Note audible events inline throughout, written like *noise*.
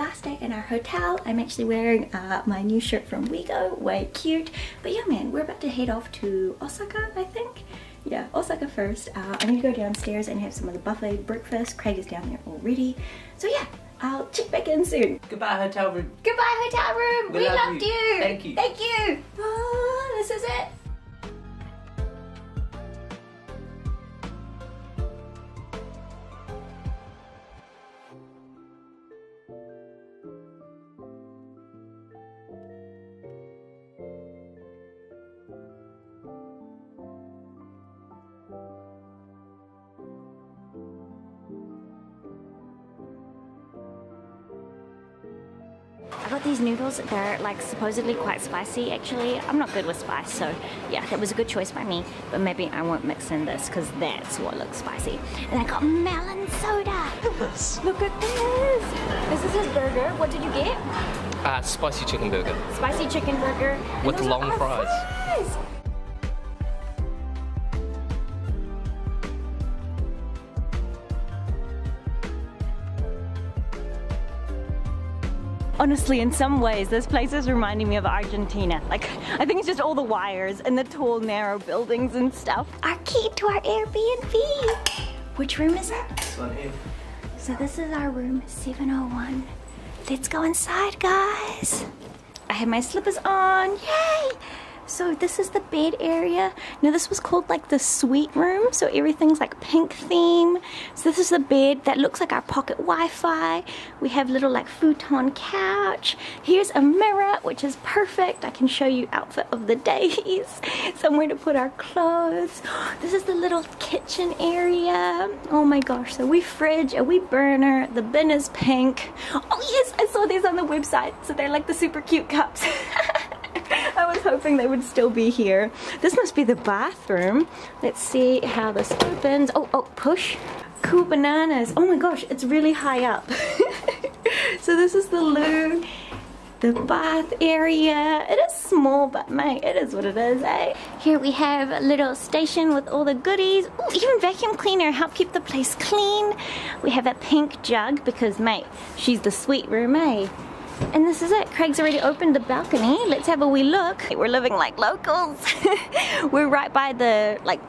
last day in our hotel. I'm actually wearing uh, my new shirt from Wego, way cute. But yeah man, we're about to head off to Osaka, I think. Yeah, Osaka first. Uh, I need to go downstairs and have some of the buffet breakfast. Craig is down there already. So yeah, I'll check back in soon. Goodbye, hotel room. Goodbye hotel room, we, We love loved you. you. Thank you. Thank you. Oh, this is it. I got these noodles. They're like supposedly quite spicy actually. I'm not good with spice, so yeah, that was a good choice by me. But maybe I won't mix in this because that's what looks spicy. And I got melon soda. Look at this. This is his burger. What did you get? Uh, spicy chicken burger. Spicy chicken burger. With long fries. fries. Honestly, in some ways, this place is reminding me of Argentina. Like, I think it's just all the wires and the tall, narrow buildings and stuff. Our key to our Airbnb. Which room is it? This one here. So this is our room 701. Let's go inside, guys. I have my slippers on. Yay! So this is the bed area. Now this was called like the sweet room. So everything's like pink theme. So this is the bed that looks like our pocket Wi-Fi. We have little like futon couch. Here's a mirror, which is perfect. I can show you outfit of the *laughs* days. Somewhere to put our clothes. *gasps* This is the little kitchen area. Oh my gosh. So we fridge, a wee burner. The bin is pink. Oh yes, I saw these on the website. So they're like the super cute cups. *laughs* Was hoping they would still be here. This must be the bathroom. Let's see how this opens. Oh, oh, push. Cool bananas. Oh my gosh, it's really high up. *laughs* so this is the loo. The bath area. It is small, but mate, it is what it is, eh? Here we have a little station with all the goodies. Ooh, even vacuum cleaner, help keep the place clean. We have a pink jug because, mate, she's the sweet room, eh? And this is it. Craig's already opened the balcony. Let's have a wee look. We're living like locals. *laughs* We're right by the, like,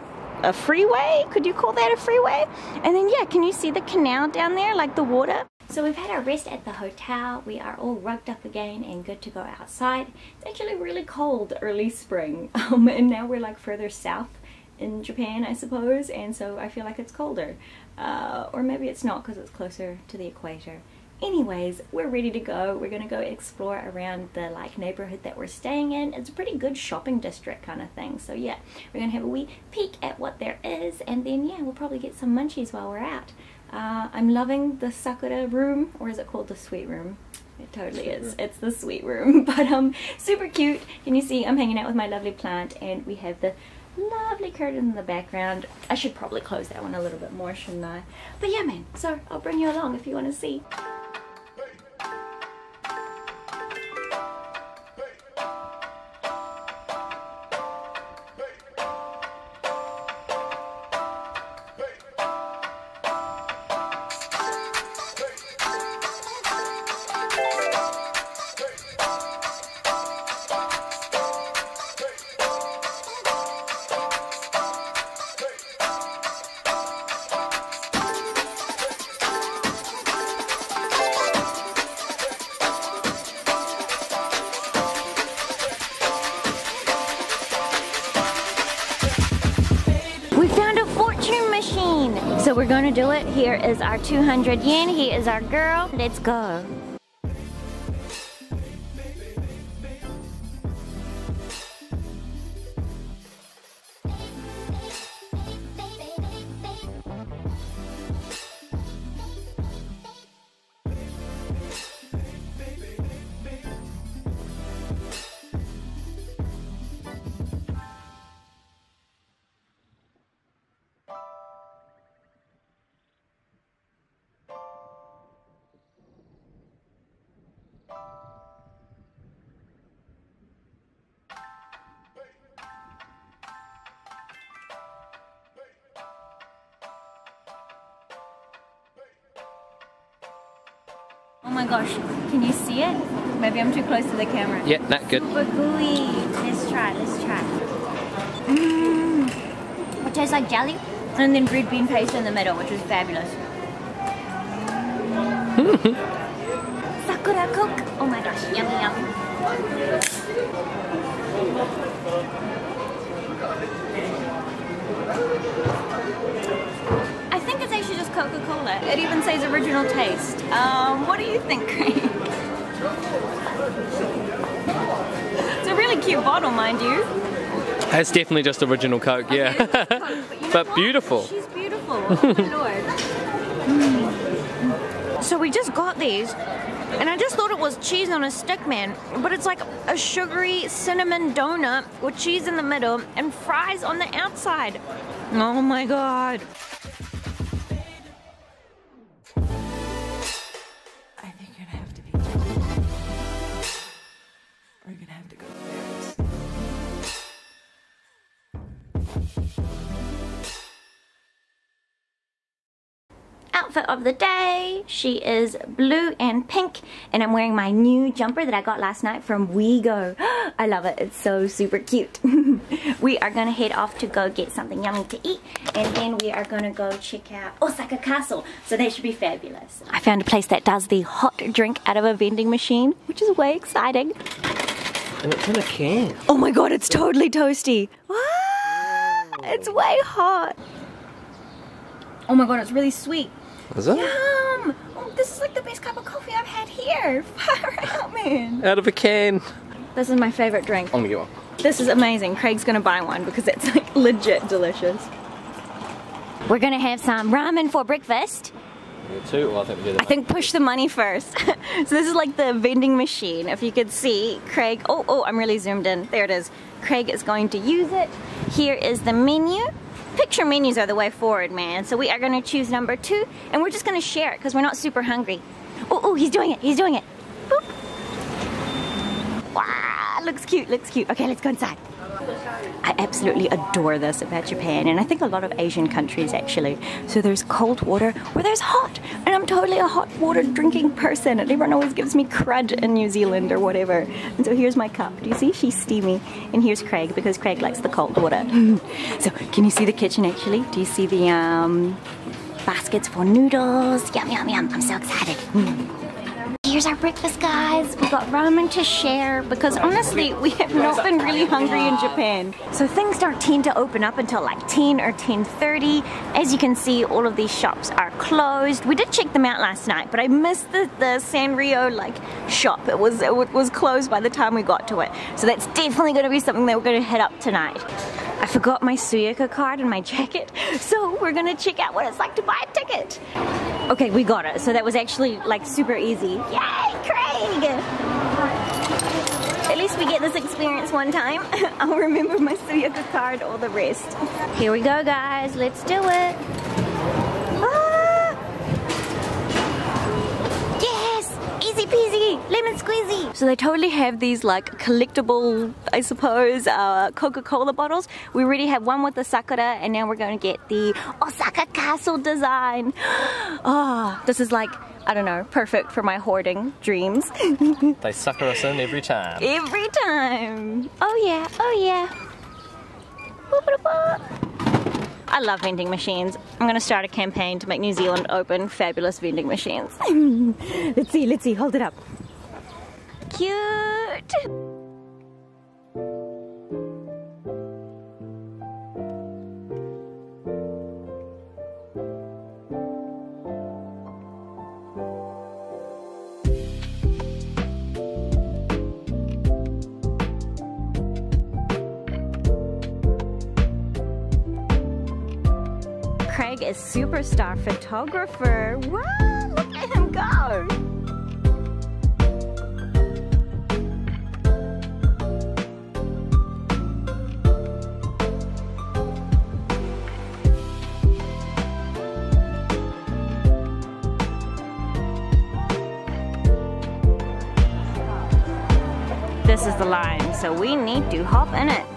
a freeway. Could you call that a freeway? And then, yeah, can you see the canal down there, like the water? So we've had our rest at the hotel. We are all rugged up again and good to go outside. It's actually really cold early spring. *laughs* Um, and now we're like further south in Japan, I suppose. And so I feel like it's colder. Uh, or maybe it's not because it's closer to the equator anyways we're ready to go we're gonna go explore around the like neighborhood that we're staying in it's a pretty good shopping district kind of thing so yeah we're gonna have a wee peek at what there is and then yeah we'll probably get some munchies while we're out uh, I'm loving the Sakura room or is it called the sweet room it totally is. It's the sweet room. *laughs* But um super cute. Can you see I'm hanging out with my lovely plant and we have the lovely curtain in the background. I should probably close that one a little bit more, shouldn't I? But yeah man, so I'll bring you along if you want to see. Gonna do it. Here is our 200 yen. He is our girl. Let's go. Oh my gosh, can you see it? Maybe I'm too close to the camera. Yeah, that good. Super gooey. Let's try, let's try. Mmm. It tastes like jelly. And then red bean paste in the middle, which is fabulous. *laughs* Sakura Coke. Oh my gosh, yummy yum. I think it's actually just Coca-Cola. It even says original taste. Um, what do you think, Craig? It's a really cute bottle, mind you. It's definitely just original Coke, yeah. It is Coke, but, you *laughs* know But beautiful. She's beautiful. *laughs* Oh my lord. Mm. So we just got these, and I just thought it was cheese on a stick, man. But it's like a sugary cinnamon donut with cheese in the middle and fries on the outside. Oh my god. Outfit of the day. She is blue and pink, and I'm wearing my new jumper that I got last night from WeGo. *gasps* I love it. It's so super cute. *laughs* we are gonna head off to go get something yummy to eat, and then we are gonna go check out Osaka Castle. So they should be fabulous. I found a place that does the hot drink out of a vending machine, which is way exciting. And it's in a can. Oh my god, it's totally toasty. Ah, it's way hot. Oh my god, it's really sweet. Is it? Yum! Oh, this is like the best cup of coffee I've had here. *laughs* Far out, man. Out of a can. This is my favorite drink. I'm gonna get one. This is amazing. Craig's gonna buy one because it's like *laughs* legit delicious. We're gonna have some ramen for breakfast. Two? Well, I think I think push the money first. *laughs* so this is like the vending machine. If you could see, Craig, oh, oh, I'm really zoomed in. There it is. Craig is going to use it. Here is the menu. Picture menus are the way forward, man. So we are gonna choose number two and we're just gonna share it because we're not super hungry. Oh, oh, he's doing it, he's doing it. Boop. Wow, looks cute, looks cute. Okay, let's go inside. I absolutely adore this about Japan, and I think a lot of Asian countries actually. So there's cold water where there's hot, and I'm totally a hot water drinking person, and everyone always gives me crud in New Zealand or whatever. And so here's my cup. Do you see? She's steamy, and here's Craig because Craig likes the cold water. *laughs* so can you see the kitchen actually? Do you see the um, baskets for noodles? Yum yum yum! I'm so excited. Here's our breakfast, guys. We got ramen to share because honestly, we have not been really hungry in Japan. So things don't tend to open up until like 10 or 10:30. As you can see, all of these shops are closed. We did check them out last night, but I missed the, the Sanrio like shop. It was it was closed by the time we got to it. So that's definitely going to be something that we're going to head up tonight. I forgot my Suica card in my jacket, *laughs* so we're gonna check out what it's like to buy a ticket. Okay, we got it. So that was actually like super easy. Yay, Craig! At least we get this experience one time. *laughs* I'll remember my Suica card or the rest. Here we go, guys. Let's do it. Ah! Yes! Easy lemon squeezy. So they totally have these like collectible, I suppose, uh, Coca-Cola bottles. We already have one with the Sakura and now we're going to get the Osaka Castle design. Oh, *gasps* this is like, I don't know, perfect for my hoarding dreams. *laughs* They sucker us in every time. Every time. Oh yeah, oh yeah. I love vending machines. I'm gonna start a campaign to make New Zealand open fabulous vending machines. *laughs* let's see, let's see, hold it up. Cute. Superstar photographer. Wow, look at him go. This is the line, so we need to hop in it.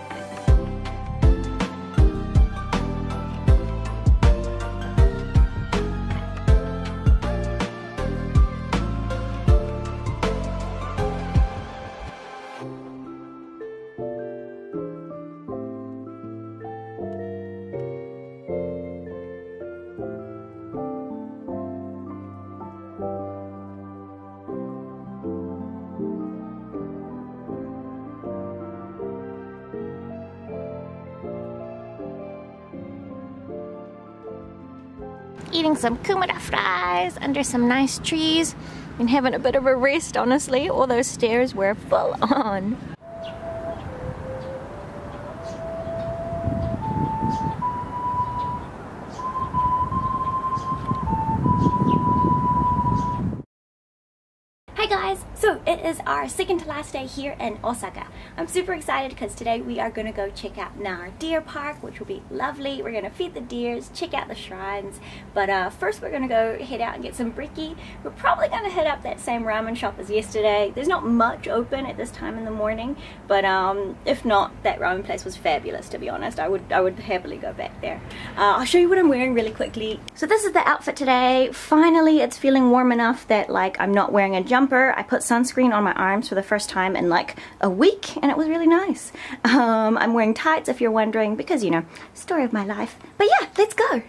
Eating some kumara fries under some nice trees and having a bit of a rest, honestly. All those stairs were full on. Our second to last day here in Osaka. I'm super excited because today we are going to go check out Nara Deer Park which will be lovely. We're going to feed the deers, check out the shrines, but uh, first we're going to go head out and get some brekkie. We're probably going to hit up that same ramen shop as yesterday. There's not much open at this time in the morning, but um, if not, that ramen place was fabulous to be honest. I would, I would happily go back there. Uh, I'll show you what I'm wearing really quickly. So this is the outfit today. Finally it's feeling warm enough that like I'm not wearing a jumper I put sunscreen on my arms for the first time in like a week and it was really nice. Um, I'm wearing tights if you're wondering because, you know, story of my life. But yeah, let's go.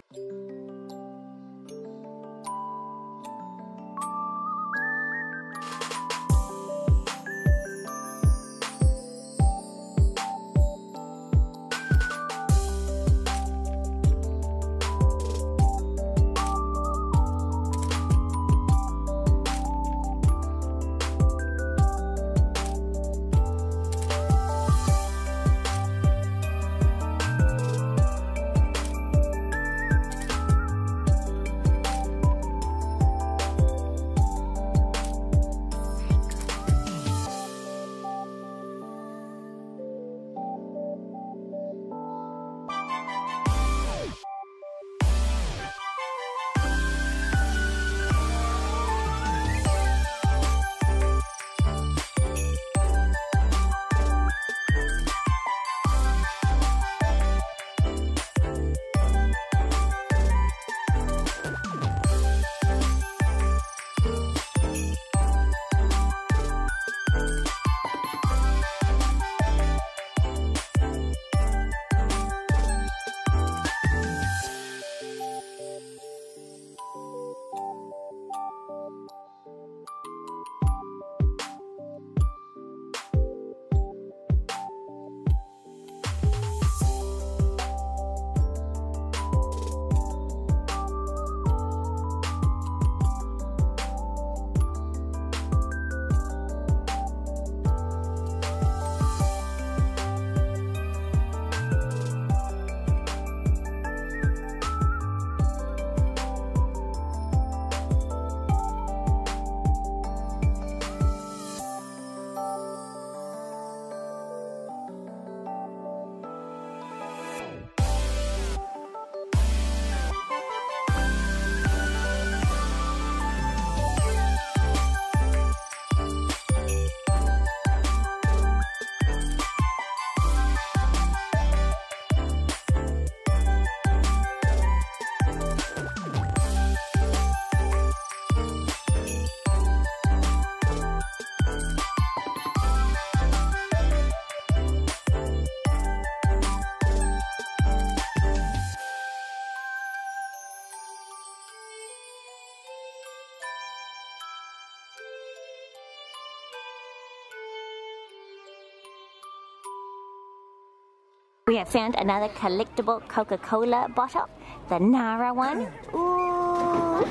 We have found another collectible Coca-Cola bottle, the Nara one. Ooh.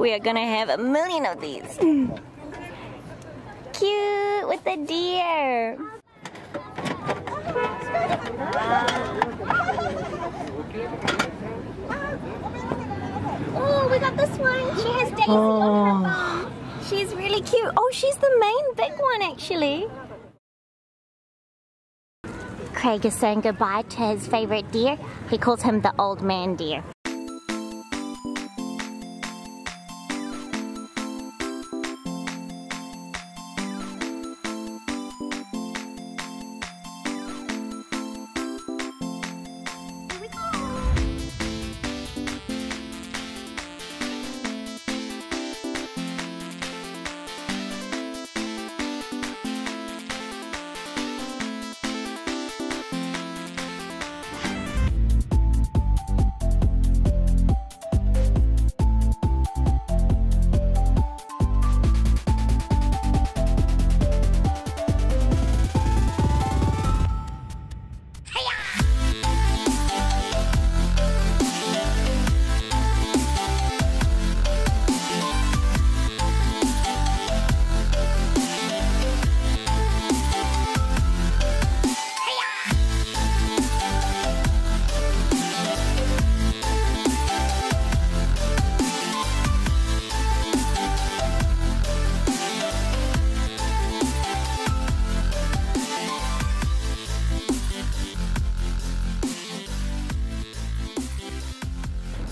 we are gonna have a million of these. Cute with the deer. Oh, we got this one. She has Daisy on her oh. phone. She's really cute. Oh, she's the main big one actually. Craig is saying goodbye to his favorite deer. He calls him the old man deer.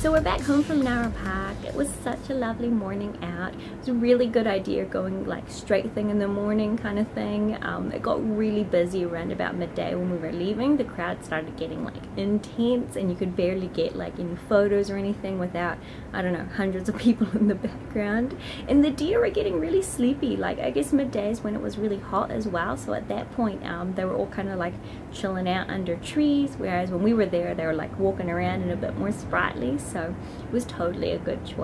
So we're back home from Nara it was such a lovely morning out. It was a really good idea going like straight thing in the morning kind of thing. Um, it got really busy around about midday when we were leaving. The crowd started getting like intense and you could barely get like any photos or anything without, I don't know, hundreds of *laughs* people in the background. And the deer were getting really sleepy. Like I guess midday is when it was really hot as well. So at that point um, they were all kind of like chilling out under trees. Whereas when we were there they were like walking around and a bit more sprightly so it was totally a good choice.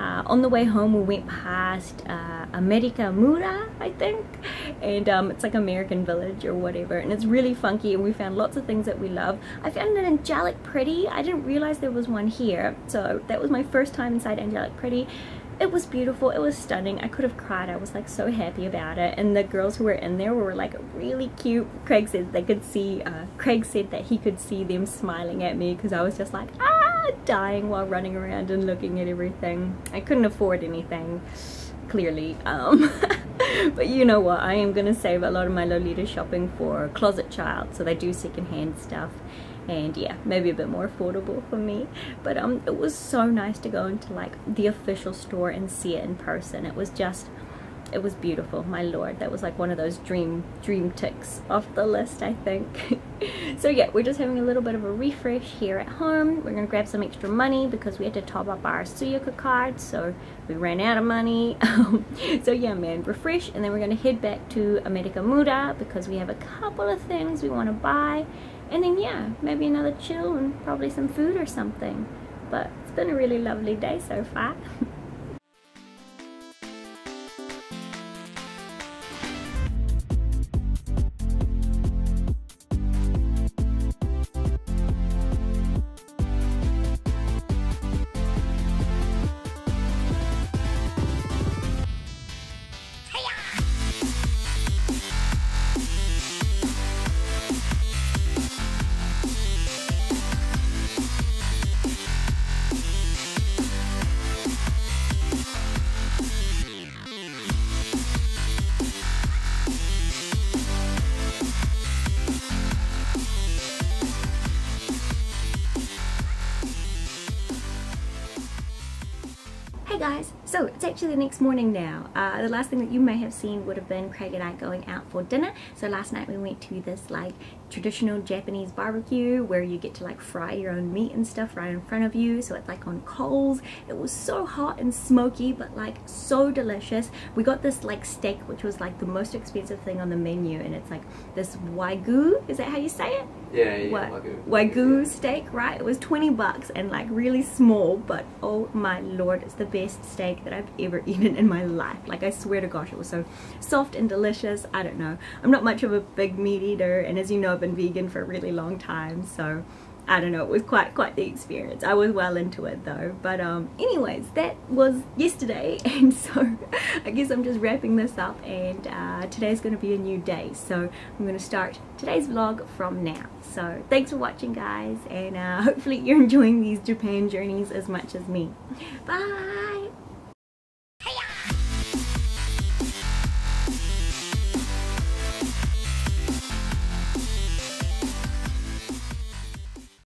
Uh, on the way home we went past uh, America Mura I think and um, it's like American Village or whatever and it's really funky and we found lots of things that we love. I found an Angelic Pretty, I didn't realize there was one here so that was my first time inside Angelic Pretty. It was beautiful. It was stunning. I could have cried. I was like so happy about it and the girls who were in there were like really cute. Craig said they could see uh, craig said that he could see them smiling at me because i was just like ah dying while running around and looking at everything. I couldn't afford anything clearly um *laughs* but you know what? I am gonna save a lot of my lolita shopping for closet child so they do secondhand stuff. And yeah maybe a bit more affordable for me. But um it was so nice to go into like the official store and see it in person. It was just it was beautiful. My lord that was like one of those dream dream ticks off the list i think. *laughs* So yeah we're just having a little bit of a refresh here at home. We're gonna grab some extra money because we had to top up our Suica card so we ran out of money. *laughs* So yeah man refresh and then we're gonna head back to America Mura because we have a couple of things we want to buy. And then yeah maybe another chill and probably some food or something. But it's been a really lovely day so far *laughs* guys, so it's actually the next morning now. Uh, the last thing that you may have seen would have been Craig and I going out for dinner. So last night we went to this like traditional Japanese barbecue where you get to like fry your own meat and stuff right in front of you. So it's like on coals. It was so hot and smoky but like so delicious. We got this like steak which was like the most expensive thing on the menu and it's like this wagyu, is that how you say it? Yeah, yeah, what wagyu. wagyu steak right? It was 20 bucks and like really small but oh my lord it's the best steak that I've ever *laughs* eaten in my life. Like I swear to gosh it was so soft and delicious. I don't know. I'm not much of a big meat eater and as you know I've been vegan for a really long time so I don't know, it was quite quite the experience. I was well into it though. But um anyways, that was yesterday *laughs* and so I guess I'm just wrapping this up and uh, today's going to be a new day. So I'm going to start today's vlog from now. So thanks for watching guys and uh, *laughs* hopefully you're enjoying these Japan journeys as much as me. Bye!